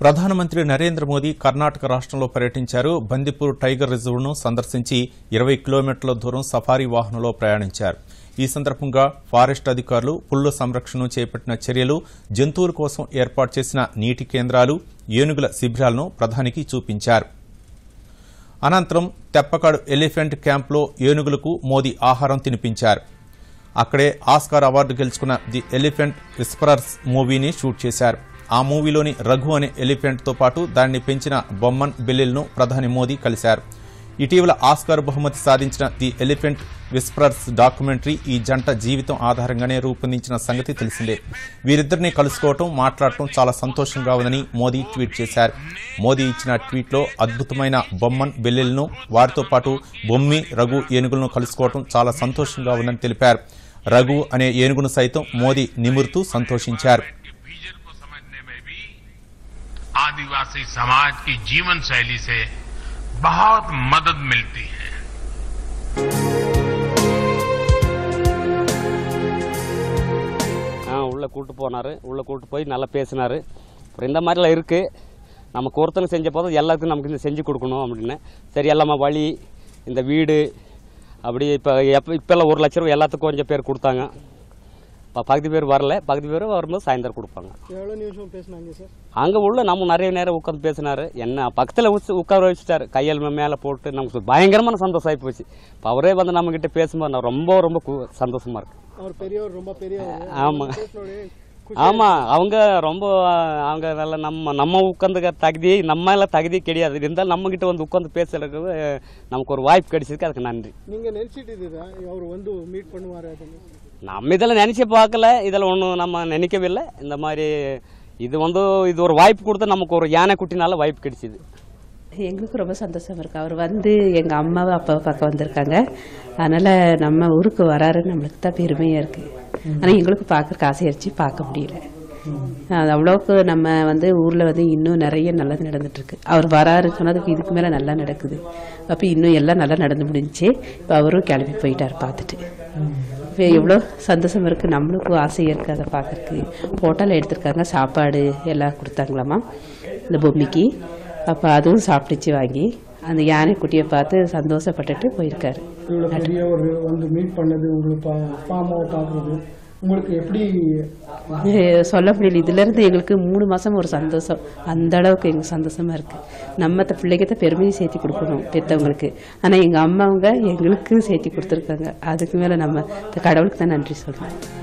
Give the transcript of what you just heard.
ప్రధానమంత్రి నరేంద్ర మోదీ కర్ణాటక రాష్ట్రంలో పర్యటించారు. బందిపూర్ టైగర్ రిజర్వ్ను సందర్శించి ఇరవై కిలోమీటర్ల దూరం సఫారీ వాహనంలో ప్రయాణించారు. ఈ సందర్భంగా ఫారెస్ట్ అధికారులు పుళ్ళ సంరక్షణను చేపట్టిన చర్యలు జంతువుల కోసం ఏర్పాటు చేసిన నీటి కేంద్రాలు ఏనుగుల శిబిరాలను ప్రధానికి చూపించారు. అనంతరం తెప్పకాడు ఎలిఫెంట్ క్యాంప్లో ఏనుగులకు మోదీ ఆహారం తినిపించారు. అక్కడే ఆస్కార్ అవార్డు గెలుచుకున్న ది ఎలిఫెంట్ విస్పరర్స్ మూవీని షూట్ చేశారు. ఆ మూవీలోని రఘు అనే ఎలిఫెంట్తో పాటు దాన్ని పెంచిన బొమ్మన్ బిల్లిల్ను ప్రధాని మోదీ కలిశారు. ఇటీవల ఆస్కార్ బహుమతి సాధించిన ది ఎలిఫెంట్ విస్పరర్స్ డాక్యుమెంటరీ ఈ జంట జీవితం ఆధారంగానే రూపొందించిన సంగతి తెలిసిందే. వీరిద్దరిని కలుసుకోవటం మాట్లాడటం చాలా సంతోషంగా ఉందని మోదీ ట్వీట్ చేశారు. మోదీ ఇచ్చిన ట్వీట్లో అద్భుతమైన బొమ్మన్ బెల్లెలను వారితో పాటు బొమ్మి రఘు ఏనుగులను కలుసుకోవటం చాలా సంతోషంగా ఉందని తెలిపారు. రఘు అనే ఏనుగును సైతం మోదీ నిమురుతూ సంతోషించారు. आदिवासी समाज की जीवन शैली से बहुत मदद मिलती है ஆ உள்ளே கூட்டு போனார் உள்ளே கூட்டு போய் நல்லா பேசினார் அப்புறம் இந்த மாதிரிலாம் இருக்குது நமக்கு ஒருத்தனுக்கு செஞ்ச போதும் எல்லாத்துக்கும் நமக்கு இந்த செஞ்சு கொடுக்கணும் அப்படின்னு சரி எல்லாமே வழி இந்த வீடு அப்படி இப்போ எப்போ இப்போல்லாம் ஒரு லட்ச ரூபா எல்லாத்துக்கும் கொஞ்சம் பேர் கொடுத்தாங்க இப்போ பகுதி பேர் வரல. பகுதி பேர் வரும்போது சாயந்தரம் கொடுப்பாங்க. எவ்வளோ நிமிஷம் பேசுனாங்க சார்? அங்கே உள்ள நம்ம நிறைய நேரம் உட்காந்து பேசினாரு. என்ன பக்கத்தில் உட்கார வச்சுட்டாரு. கையல் மேலே போட்டு நமக்கு பயங்கரமான சந்தோஷம் ஆகி போச்சு. இப்போ அவரே வந்து நம்மக்கிட்ட பேசும்போது நான் ரொம்ப ரொம்ப சந்தோஷமா இருக்கு. அவர் பெரியவர் ரொம்ப பெரியவர். ஆமா. பேசினோடனே ஆமா அவங்க ரொம்ப அவங்க நல்ல நம்ம நம்ம உட்காந்துக்க தகுதி நம்ம எல்லாம் தகுதி கிடையாது. இருந்தாலும் நம்ம கிட்ட வந்து உட்காந்து பேசுறதுக்கு நமக்கு ஒரு வாய்ப்பு கிடைச்சிருக்கு. அதுக்கு நன்றி. நீங்க நினைச்சிட்டு அவர் வந்து மீட் பண்ணுவாரு நம்ம இதில் நினச்சி பார்க்கல இதில் ஒன்றும் நம்ம நினைக்கவில்லை. இந்த மாதிரி இது வந்து இது ஒரு வாய்ப்பு கொடுத்தா நமக்கு ஒரு யானை குட்டினால வாய்ப்பு கிடைச்சிது. எங்களுக்கு ரொம்ப சந்தோஷமாக இருக்குது அவர் வந்து எங்கள் அம்மாவை அப்பாவை பார்க்க வந்திருக்காங்க. அதனால் நம்ம ஊருக்கு வராருன்னு நம்மளுக்கு தான் பெருமையாக இருக்குது ஆனால் எங்களுக்கு பார்க்குறக்கு ஆசையாச்சு பார்க்க முடியல. அது அவ்வளோக்கு நம்ம வந்து ஊரில் வந்து இன்னும் நிறைய நல்லது நடந்துட்டுருக்கு. அவர் வராரு சொன்னதுக்கு இதுக்கு மேலே நல்லா நடக்குது. அப்போ இன்னும் எல்லாம் நல்லா நடந்து முடிஞ்சு இப்போ அவரும் கிளம்பி போயிட்டார் பார்த்துட்டு. இப்போ எவ்வளோ சந்தோஷம் இருக்கு. நம்மளுக்கும் ஆசையாக இருக்குது அதை பார்க்கறதுக்கு. ஹோட்டலில் எடுத்திருக்காங்க. சாப்பாடு எல்லாம் கொடுத்தாங்களாமா? இந்த பொம்மிக்கு. அப்போ அதுவும் சாப்பிடுச்சு வாங்கி. அந்த யானை குட்டியை பார்த்து சந்தோஷப்பட்டுட்டு போயிருக்காரு. வந்து மீட் பண்ணது உங்களுக்கு அப்பா அம்மாவை பார்க்குறது. உங்களுக்கு எப்படி சொல்ல முடியல. இதுல இருந்து எங்களுக்கு மூணு மாசம் ஒரு சந்தோஷம். அந்த அளவுக்கு எங்களுக்கு சந்தோஷமா இருக்கு. நம்ம த பிள்ளைக்கு தான் பெருமையும் சேர்த்து கொடுக்கணும் பெத்தவங்களுக்கு. ஆனா எங்க அம்மாவங்க எங்களுக்கு சேர்த்தி கொடுத்துருக்காங்க. அதுக்கு மேல நம்ம கடவுளுக்கு தான் நன்றி சொல்லணும்